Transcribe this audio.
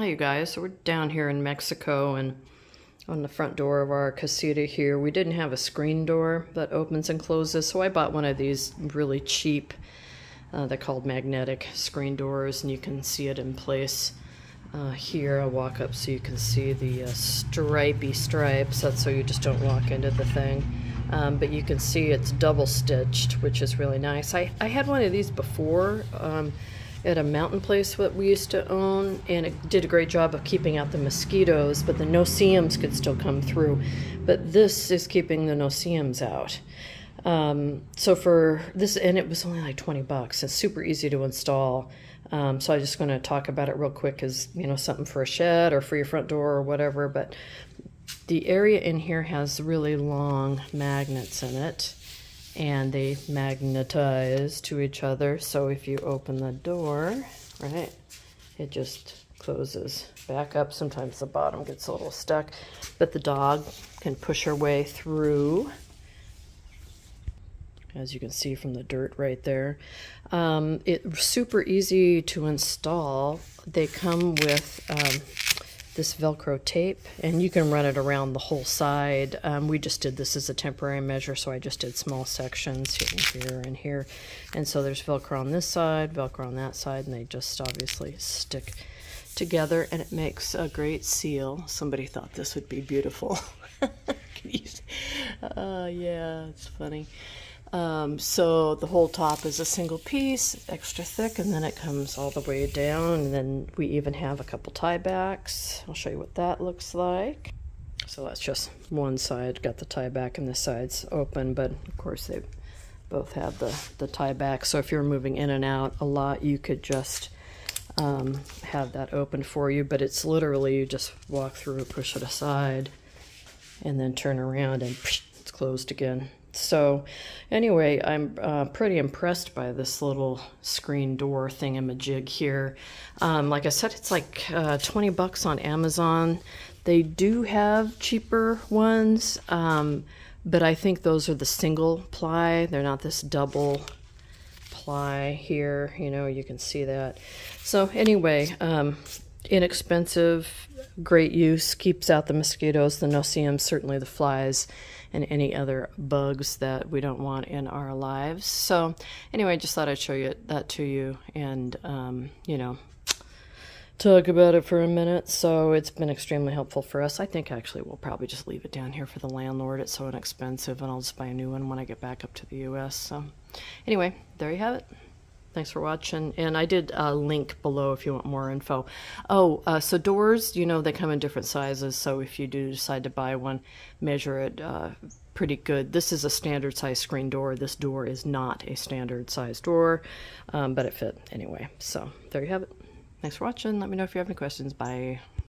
Hi, you guys. So we're down here in Mexico and on the front door of our casita here, we didn't have a screen door that opens and closes, so I bought one of these really cheap, uh, they're called magnetic screen doors, and you can see it in place. Uh, here, I'll walk up so you can see the uh, stripes. That's so you just don't walk into the thing. Um, but you can see it's double stitched, which is really nice. I, I had one of these before. Um, at a mountain place that we used to own, and it did a great job of keeping out the mosquitoes, but the no-see-ums could still come through. But this is keeping the no-see-ums out. Um, so for this, and it was only like 20 bucks. It's super easy to install. Um, so I'm just going to talk about it real quick as, you know, something for a shed or for your front door or whatever. But the area in here has really long magnets in it and they magnetize to each other. So if you open the door, right, it just closes back up. Sometimes the bottom gets a little stuck, but the dog can push her way through as you can see from the dirt right there. Um, it's super easy to install. They come with um, this Velcro tape, and you can run it around the whole side. Um, we just did this as a temporary measure, so I just did small sections here, and here and here. And so there's Velcro on this side, Velcro on that side, and they just obviously stick together, and it makes a great seal. Somebody thought this would be beautiful. uh, yeah, it's funny. Um, so the whole top is a single piece, extra thick, and then it comes all the way down. And then we even have a couple tie backs. I'll show you what that looks like. So that's just one side, got the tie back and the sides open, but of course they both have the, the tie back. So if you're moving in and out a lot, you could just um, have that open for you, but it's literally you just walk through, push it aside, and then turn around and it's closed again. So, anyway, I'm uh, pretty impressed by this little screen door thingamajig here. Um, like I said, it's like uh, 20 bucks on Amazon. They do have cheaper ones, um, but I think those are the single ply. They're not this double ply here. You know, you can see that. So, anyway, um, inexpensive, great use, keeps out the mosquitoes, the no certainly the flies and any other bugs that we don't want in our lives. So anyway, I just thought I'd show you that to you and, um, you know, talk about it for a minute. So it's been extremely helpful for us. I think actually we'll probably just leave it down here for the landlord. It's so inexpensive and I'll just buy a new one when I get back up to the U.S. So anyway, there you have it. Thanks for watching. And I did a link below if you want more info. Oh, uh, so doors, you know, they come in different sizes. So if you do decide to buy one, measure it uh, pretty good. This is a standard size screen door. This door is not a standard size door, um, but it fit anyway. So there you have it. Thanks for watching. Let me know if you have any questions. Bye.